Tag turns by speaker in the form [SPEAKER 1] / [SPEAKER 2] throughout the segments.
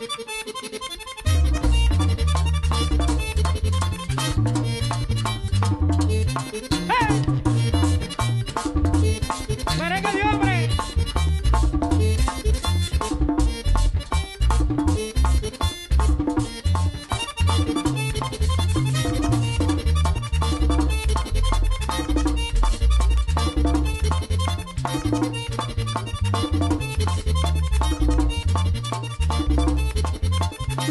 [SPEAKER 1] Hey!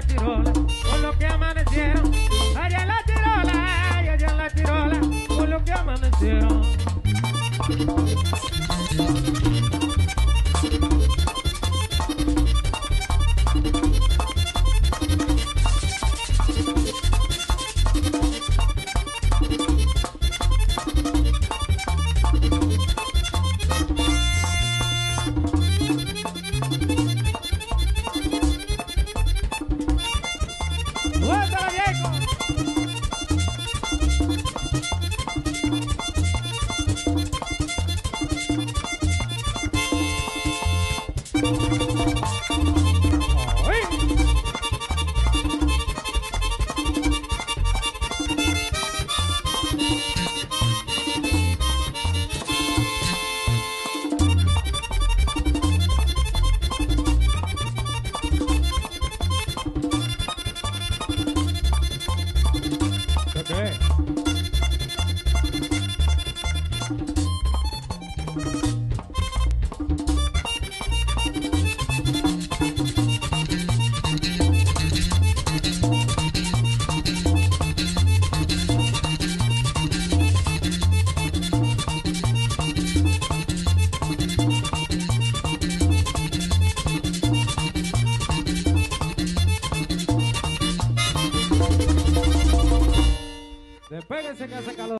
[SPEAKER 1] la tirola. Con lo que amanecieron allá en la tirola. Allá en la tirola. Con lo que amanecieron. ¡Ay! Péguense que hace calor.